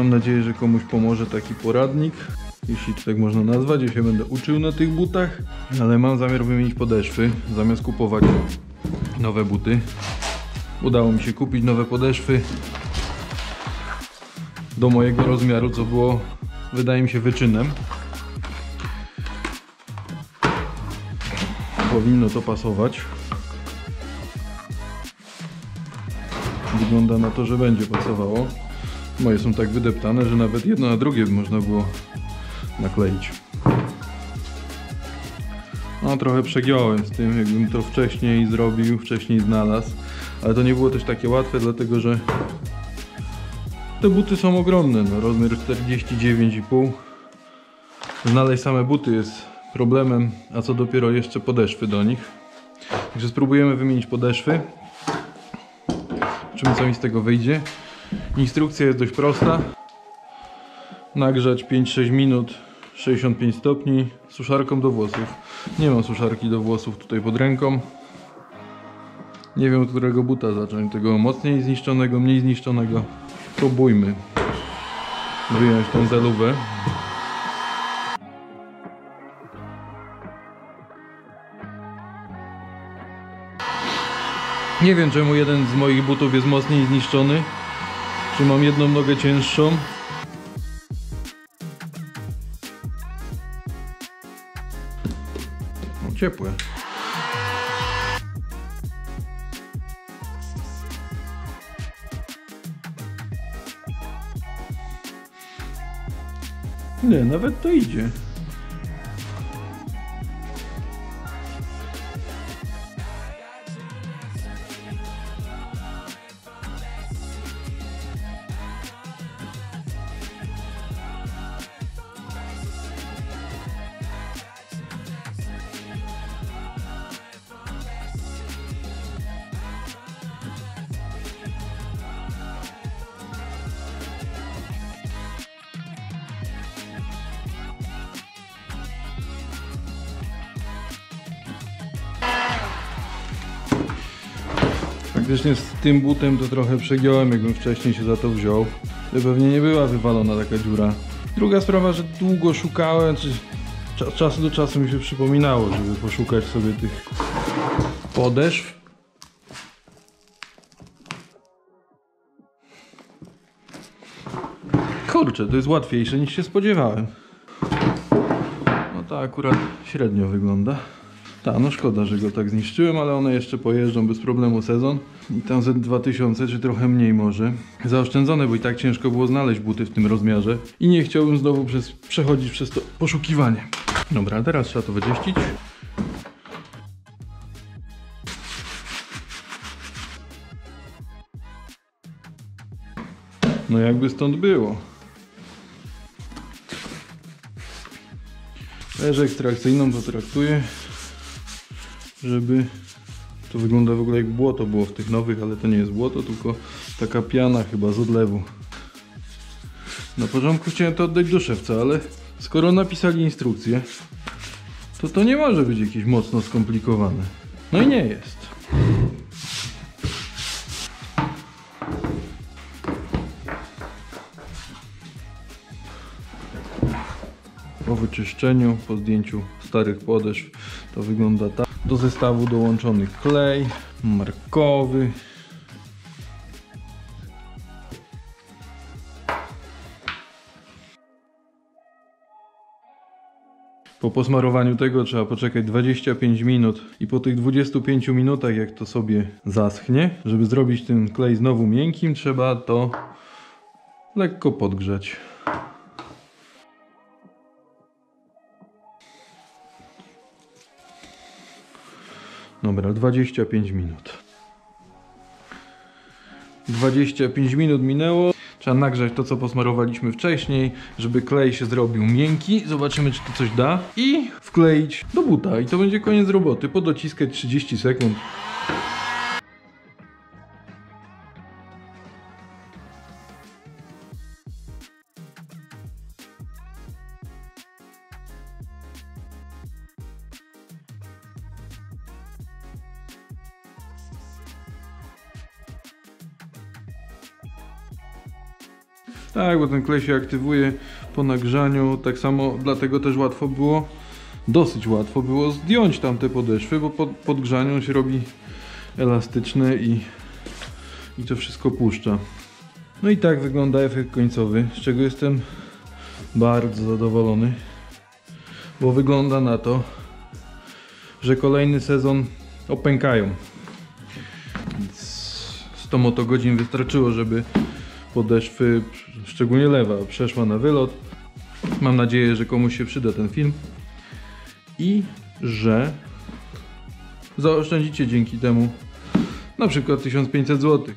Mam nadzieję, że komuś pomoże taki poradnik, jeśli to tak można nazwać. Ja się będę uczył na tych butach, ale mam zamiar wymienić podeszwy, zamiast kupować nowe buty. Udało mi się kupić nowe podeszwy do mojego rozmiaru, co było wydaje mi się wyczynem. Powinno to pasować. Wygląda na to, że będzie pasowało. Moje są tak wydeptane, że nawet jedno na drugie można było nakleić. No trochę przegiąłem z tym, jakbym to wcześniej zrobił, wcześniej znalazł. Ale to nie było też takie łatwe, dlatego że te buty są ogromne, no, rozmiar 49,5. Znaleźć same buty jest problemem, a co dopiero jeszcze podeszwy do nich. Także spróbujemy wymienić podeszwy. Zobaczymy co mi z tego wyjdzie. Instrukcja jest dość prosta. Nagrzać 5-6 minut 65 stopni suszarką do włosów. Nie mam suszarki do włosów tutaj pod ręką. Nie wiem którego buta zacząć. Tego mocniej zniszczonego, mniej zniszczonego. Próbujmy wyjąć tą zelówę. Nie wiem czemu jeden z moich butów jest mocniej zniszczony. Czy mam jedną nogę cięższą? No, ciepłe. Nie, nawet to idzie. Faktycznie z tym butem to trochę przegiąłem, jakbym wcześniej się za to wziął. To pewnie nie była wywalona taka dziura. Druga sprawa, że długo szukałem, czy od czasu do czasu mi się przypominało, żeby poszukać sobie tych podeszw. Kurczę, to jest łatwiejsze niż się spodziewałem. No to akurat średnio wygląda. Tak, no szkoda, że go tak zniszczyłem, ale one jeszcze pojeżdżą bez problemu sezon. I tam ze 2000, czy trochę mniej może. Zaoszczędzone, bo i tak ciężko było znaleźć buty w tym rozmiarze. I nie chciałbym znowu przez, przechodzić przez to poszukiwanie. Dobra, teraz trzeba to wyczyścić. No jakby stąd było. Leżę ekstrakcyjną to traktuję, żeby to wygląda w ogóle jak błoto było w tych nowych, ale to nie jest błoto, tylko taka piana chyba z odlewu. Na początku chciałem to oddać do szewca, ale skoro napisali instrukcję, to to nie może być jakieś mocno skomplikowane. No i nie jest. Po wyczyszczeniu, po zdjęciu starych podeszw to wygląda tak. Do zestawu dołączony klej markowy. Po posmarowaniu tego trzeba poczekać 25 minut i po tych 25 minutach jak to sobie zaschnie, żeby zrobić ten klej znowu miękkim, trzeba to lekko podgrzać. Dobra, 25 minut. 25 minut minęło. Trzeba nagrzać to, co posmarowaliśmy wcześniej, żeby klej się zrobił miękki. Zobaczymy, czy to coś da. I wkleić do buta. I to będzie koniec roboty. Podociskać 30 sekund. Tak, bo ten klej się aktywuje po nagrzaniu, tak samo dlatego też łatwo było, dosyć łatwo było zdjąć tamte podeszwy, bo po podgrzaniu się robi elastyczne i, i to wszystko puszcza. No i tak wygląda efekt końcowy, z czego jestem bardzo zadowolony, bo wygląda na to, że kolejny sezon opękają. Więc 100 motogodzin wystarczyło, żeby podeszwy, szczególnie lewa, przeszła na wylot. Mam nadzieję, że komuś się przyda ten film i że zaoszczędzicie dzięki temu na przykład 1500 zł.